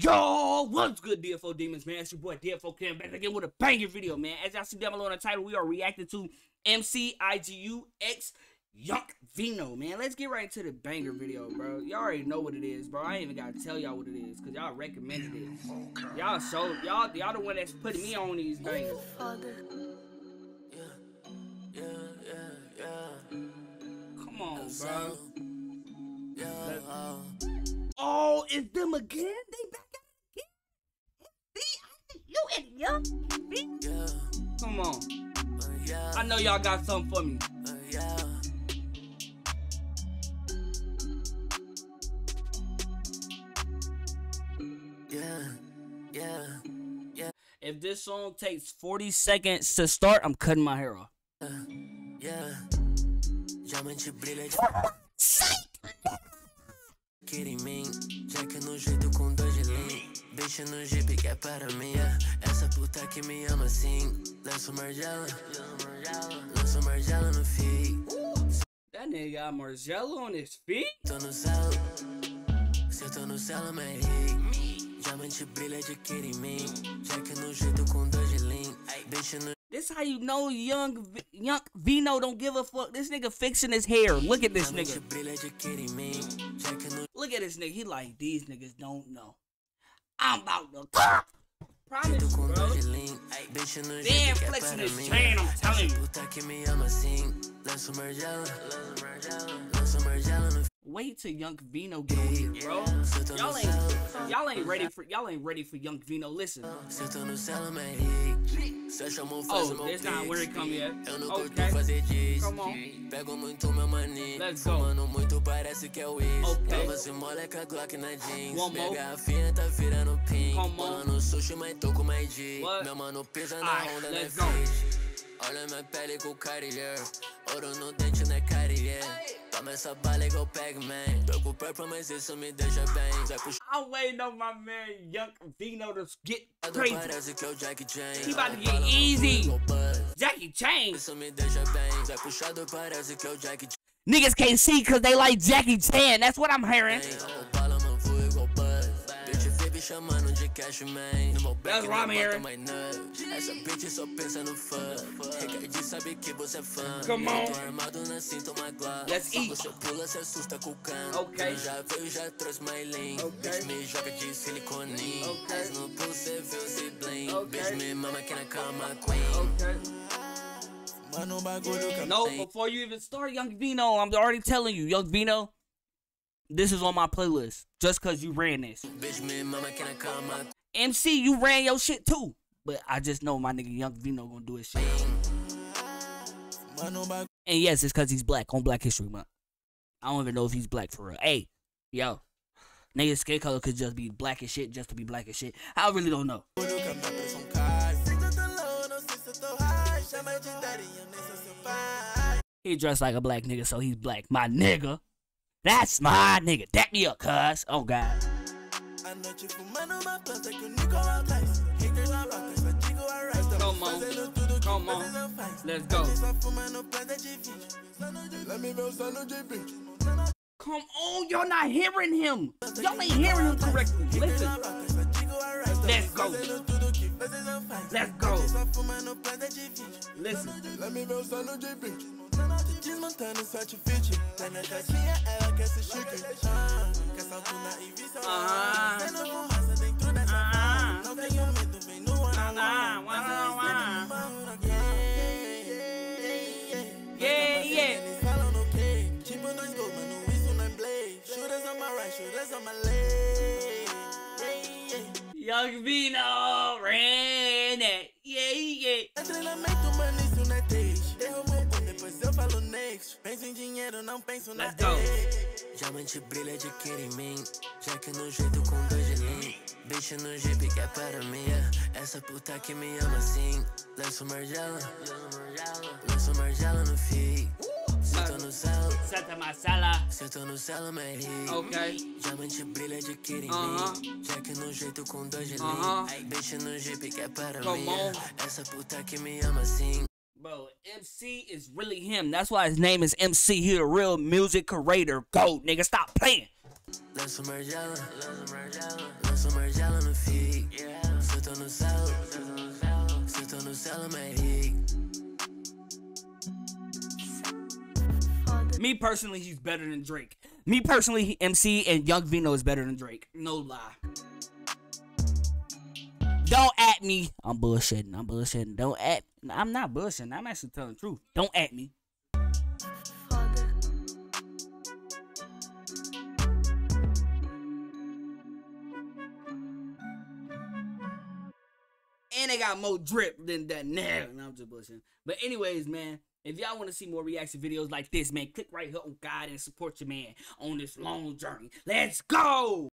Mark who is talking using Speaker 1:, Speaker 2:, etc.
Speaker 1: Yo, what's good, DFO Demons, man? It's your boy DFO Cam back again with a banger video, man. As y'all see down below in the title, we are reacting to MC IGU X Yunk Vino, man. Let's get right into the banger video, bro. Y'all already know what it is, bro. I ain't even gotta tell y'all what it is, cause y'all recommended it. Y'all so y'all y'all the one that's putting me on these bangers. Come on, bro. Uh. Oh, it's them again? They back you idiot. Yeah. Come on. Uh, yeah. I know y'all got something for me. Uh, yeah. Yeah. Yeah. Yeah. If this song takes 40 seconds to start, I'm cutting my hair off. Uh, yeah. Querem mim, já que no jeito com dois de lean. Bicho no jeep que é para mim. Essa puta que me ama assim. Lanço Margiela, lanço Margiela no feed. That nigga got Margiela on his feet? Tô no céu, se eu tô no céu, é mais rico. Diamante brilha de querer em mim. Que no jeito com dois de lean. Bicho no this how you know young Yunk Vino don't give a fuck. This nigga fixing his hair. Look at this nigga. Look at this nigga. He like these niggas don't know. I'm about to. Promise, bro. Damn, flexing this chain, I'm telling you. Wait till Yunk Vino get on here, bro. Y'all ain't y'all ain't ready for y'all ain't ready for Yunk Vino. Listen. Oh, there's not where it come yet. Okay. Come on. Let's go. Okay. One more. Come on. What? Alright, let's go. Olha minha pele com Cartier Ouro no dente não é Cartier Toma essa bala igual Pac-Man Tô com purple, mas isso me deixa bem I'm waiting on my man Yunk Vino to get crazy. Parece que é o Jackie Chan. He about to get easy. Jackie Chan. Isso me deixa bem Zé puxado parece que é o Jackie Chan. Niggas can't see cause they like Jackie Chan. That's what I'm hearing chamando de cash man. No meu back Essa bitch só pensa no fã. Recade sabe que você é fã. Come on. Tô armado na cinta, uma glass. Let's eat. Você pula, se assusta com o cano. Ok. já veio, já trouxe my lane. Ok. Bitch me joga de silicone. Ok. no pool, cê viu, se bling. Ok. Bitch me mama que na cama, queen. Ok. No, before you even start, Young Vino, I'm already telling you, Young Vino, this is on my playlist just cause you ran this. Bitch, man, mama, can I call my MC, you ran your shit too. But I just know my nigga Yunk Vino gonna do his shit. And yes, it's cause he's black on Black History Month. I don't even know if he's black for real. Hey, yo. Nigga's skin color could just be black as shit just to be black as shit. I really don't know. He dressed like a black nigga, so he's black. My nigga. That's my nigga. Dap me up, cuz. Oh, God. Come on. Come on. Let's go. Come on, y'all not hearing him. Y'all ain't hearing him correctly. Listen. Let's go. Let's go. Listen. Desmontando fit ela quer ser chique ah, Quer salto na Ibiza ah, Sendo fumaça dentro dessa ah, Não tenho medo, vem no não on my left Yunk Vino, it, yeah, yeah. não penso na Diamante brilha de querer em mim. Já que no jeito com dois de lean. Bicho no jeep que é para mim. Essa puta que me ama assim. Lanço margela. Lanço margela no feed. Se tô no céu. Santa Marcela. Se tô no céu, mas Ok. Diamante brilha de querer em mim. Já que no jeito com dois de lean. Bicho no jeep que é para mim. Essa puta que me ama assim. Bro, MC is really him. That's why his name is MC. He a real music creator. Go, nigga, stop playing. Sit on the salad, sit on the salad, man. Me personally, he's better than Drake. Me personally, MC and Yunk Vino is better than Drake. No lie. Don't at me. I'm bullshitting. I'm bullshitting. Don't at. I'm not bullshitting. I'm actually telling the truth. Don't at me. And they got more drip than that. now. Nah, I'm just bullshitting. But anyways, man. If y'all want to see more reaction videos like this, man, click right here on God and support your man on this long journey. Let's go!